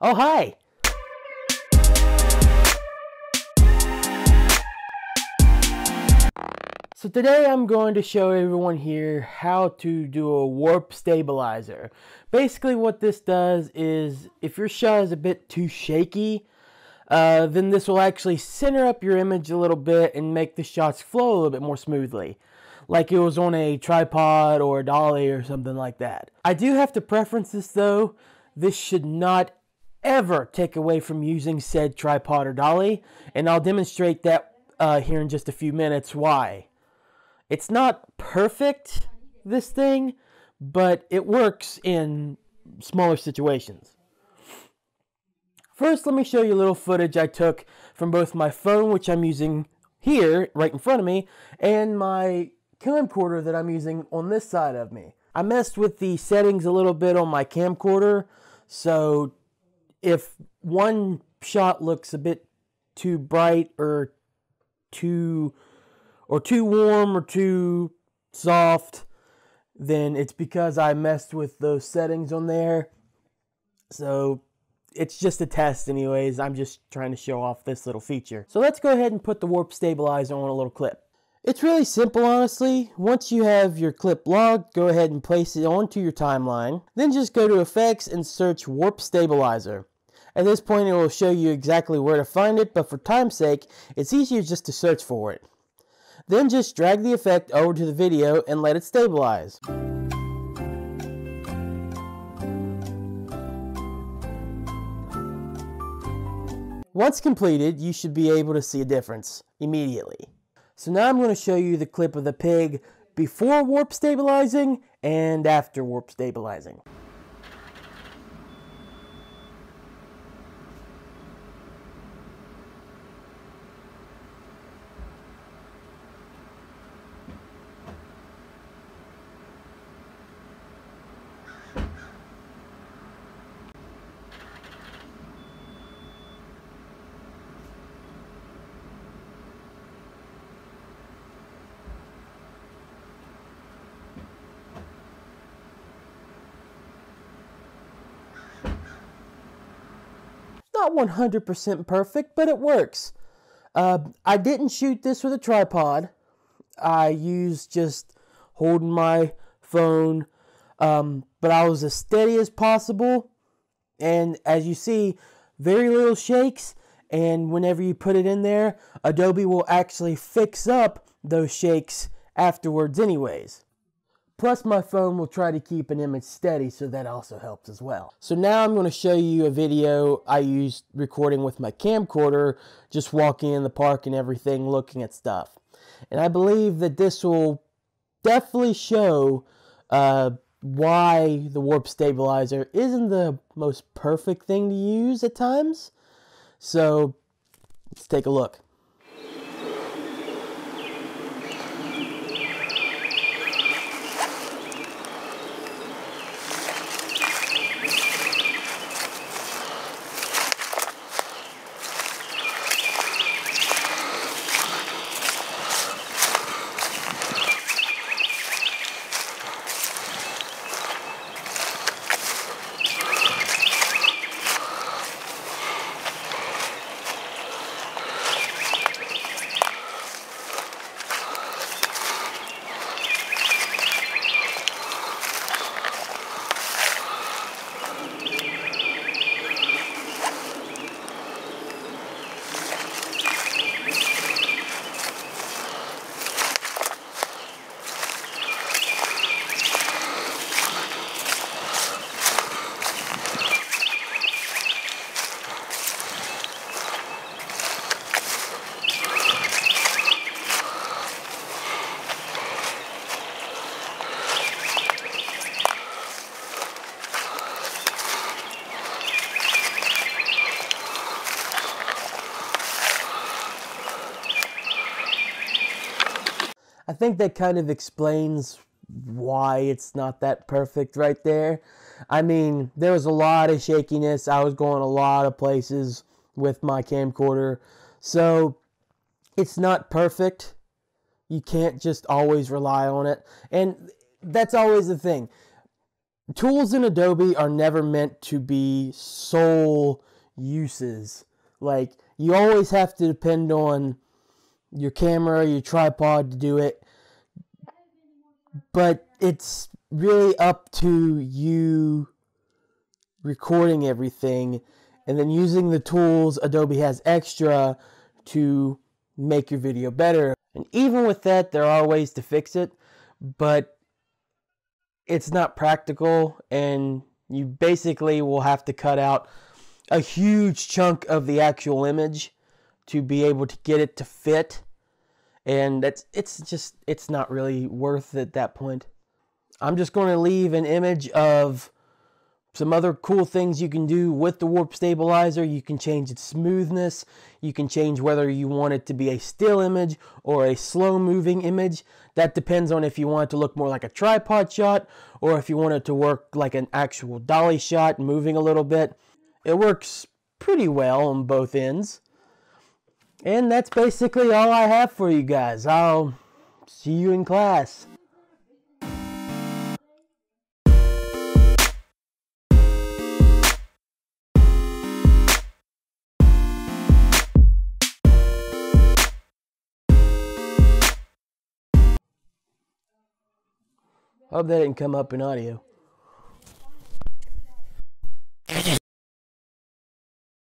Oh, hi! So today I'm going to show everyone here how to do a warp stabilizer. Basically what this does is if your shot is a bit too shaky, uh, then this will actually center up your image a little bit and make the shots flow a little bit more smoothly. Like it was on a tripod or a dolly or something like that. I do have to preference this though. This should not ever take away from using said tripod or dolly. And I'll demonstrate that uh, here in just a few minutes why. It's not perfect, this thing, but it works in smaller situations. First, let me show you a little footage I took from both my phone, which I'm using here, right in front of me, and my camcorder that I'm using on this side of me. I messed with the settings a little bit on my camcorder, so if one shot looks a bit too bright or too or too warm or too soft, then it's because I messed with those settings on there. So it's just a test anyways. I'm just trying to show off this little feature. So let's go ahead and put the warp stabilizer on a little clip. It's really simple honestly. Once you have your clip logged, go ahead and place it onto your timeline. Then just go to effects and search warp stabilizer. At this point it will show you exactly where to find it, but for time's sake, it's easier just to search for it. Then just drag the effect over to the video and let it stabilize. Once completed, you should be able to see a difference immediately. So now I'm going to show you the clip of the pig before warp stabilizing and after warp stabilizing. Not 100% perfect, but it works. Uh, I didn't shoot this with a tripod. I used just holding my phone, um, but I was as steady as possible. And as you see, very little shakes. And whenever you put it in there, Adobe will actually fix up those shakes afterwards, anyways. Plus my phone will try to keep an image steady, so that also helps as well. So now I'm going to show you a video I used recording with my camcorder, just walking in the park and everything, looking at stuff. And I believe that this will definitely show uh, why the warp stabilizer isn't the most perfect thing to use at times. So let's take a look. Think that kind of explains why it's not that perfect right there. I mean, there was a lot of shakiness. I was going a lot of places with my camcorder. So it's not perfect. You can't just always rely on it. And that's always the thing. tools in Adobe are never meant to be sole uses. Like you always have to depend on your camera, your tripod to do it. But it's really up to you recording everything and then using the tools Adobe has extra to make your video better. And even with that, there are ways to fix it, but it's not practical and you basically will have to cut out a huge chunk of the actual image to be able to get it to fit. And that's it's just it's not really worth it at that point. I'm just going to leave an image of some other cool things you can do with the warp stabilizer. You can change its smoothness. You can change whether you want it to be a still image or a slow moving image. That depends on if you want it to look more like a tripod shot or if you want it to work like an actual dolly shot moving a little bit. It works pretty well on both ends. And that's basically all I have for you guys. I'll see you in class. Hope that didn't come up in audio.